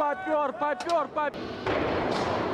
попер, попер, попер.